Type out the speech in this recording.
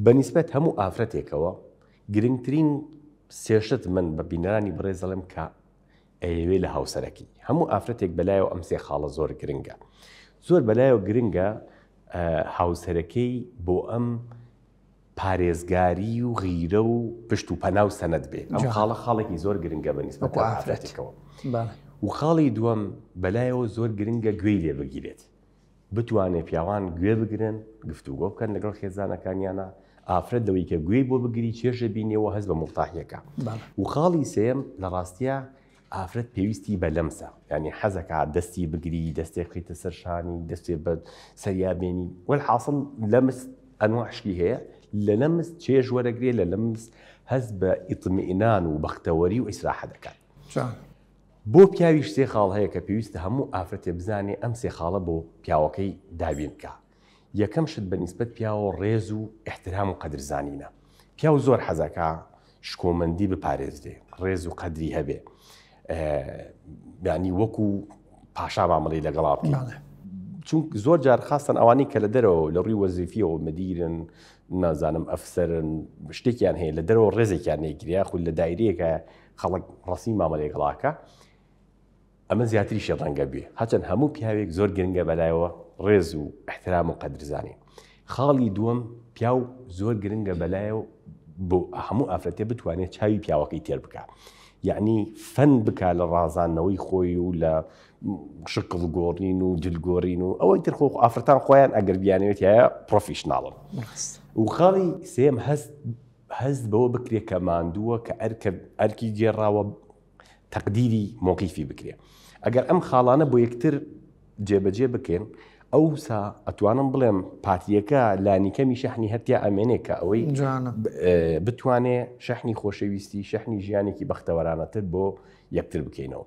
بە نیسبەت هەموو ئافرەتێکەوە گرنگترین سێ شت من بە بینەرانی بەڕێز دەڵێم کە ئەیەوێ لە هاوسەرەکی هەموو ئافرەتێک بەلایەوە ئەم سێ خاڵە زۆر گرنگە زۆر بەلایەوە گرنگە هاوسەرەکەی بۆ ئەم پارێزگاری و غیرە و پشت و پەناو سەند بێ ئەم خاڵە خاڵێکی زۆر گرنگە بە نیسبەت ئافرەتەوە و خاڵی دووەم بەلایەوە زۆر گرنگە گوێی لێ بگیرێت بتوانێت پیاوان گوێ بگرن، گفتوگۆ بکەن لەگەڵ خێزانەکانیانە، ئافرەت لەوەی کە گوێی بۆ بگری چێژە بینێەوە هەست بە موڵتاحیەکە و خاڵی سێم لە ڕاستە ئافرەت پێویستی بە لەمسە ینی حەزەکە دەستی بگری دەستێک قیتە سەرشانی دەستێ بە سەریابێنی وەل حاصل لەمس ئەنواشکی هەیە لە لەمس چێژ وەرەگرێ لە لەمس هەست بە ئیتمئینان و بەختەوەری و ئیسراحە دەکات بۆ پیاویش سێ خاڵ هەیە کە پێویستە هەموو ئافرەتێ بزانێ ئەم سێ خاڵە بۆ پیاوەکەی دابین بکا یەکەم شت بە نیسبەت پیاوەوە ڕێز و ئیحترام و قەدر زانینە پیاو زۆر حەزەکا شکۆمەندی بپارێزرێ ڕێز و قەدری هەبێ یانی وەکو پاشا مامەڵی لەگەڵا بکە چون زۆر جار خاستن ئەوانی کە لە دەرەوە لە ڕووی وەزیفیەوە مدیرن نازانم ئەفسەرن شتێکیان هەیە لە دەرەوە ڕێزێکیان نێگریا خود لە دایرەیەکە خەڵک ڕەسمی مامە لەگەڵاکە ئەمە زیاتریشی ڕەنگە بێ هەچەند هەموو پیاوێک زۆر گرنگە بەلایەوە ڕێز و احترام و قەدرزانانی خاڵی دووەم پیاو زۆر گرنگە بەلایەوە بۆ هەموو ئافرەتێ بتوانێت چاوی پیاوەکەی تێر بکە یعنی فەن بکە لە ڕازانەوەی خۆی و لە شکڵ گۆڕین و جلگۆڕین و ئەوەی ترخۆ ئافرەتان خۆیان ئەگەر بیانێت هەیە پرۆفیشنناڵم و خاڵی سێم هەست هەست بەوە بکرێ کە ماندووە کە ئەرکە ئەرکی گێڕاوە تەقدیری مۆقیفی بکرێ ئەگەر ئەم خاڵانە بۆ یەکتر جێبەجێ بکەن ئەوسا ئەتوانم بڵێم پارتیەکە لانیکەمی شەحنی هەرتیا ئەمێنێ کە ئەوەی بتوانێ شەحنی خۆشەویستی شەحنی ژیانێکی بەختەوەرانەتر بۆ یەکتر بکەینەوە.